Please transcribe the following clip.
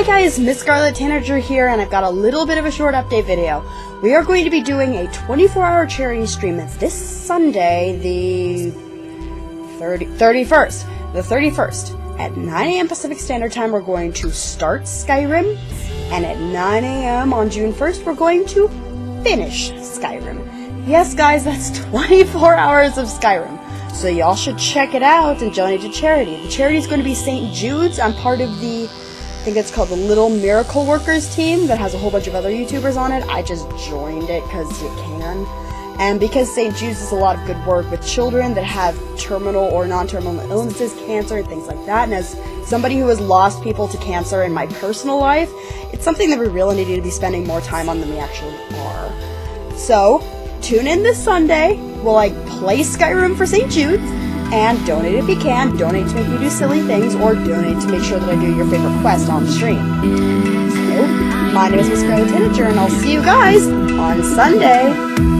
Hi guys, Miss Scarlet Tanager here, and I've got a little bit of a short update video. We are going to be doing a 24-hour charity stream this Sunday, the 30, 31st. The 31st. At 9 a.m. Pacific Standard Time, we're going to start Skyrim, and at 9 a.m. on June 1st, we're going to finish Skyrim. Yes, guys, that's 24 hours of Skyrim. So y'all should check it out and donate to charity. The charity is going to be St. Jude's. I'm part of the I think it's called the Little Miracle Workers team that has a whole bunch of other YouTubers on it. I just joined it because you can. And because St. Jude's does a lot of good work with children that have terminal or non-terminal illnesses, cancer, and things like that. And as somebody who has lost people to cancer in my personal life, it's something that we really need to be spending more time on than we actually are. So, tune in this Sunday. We'll like play Skyrim for St. Jude's and donate if you can. Donate to make me do silly things, or donate to make sure that I do your favorite quest on stream. So, my name is Miss Scarlet Tanager, and I'll see you guys on Sunday.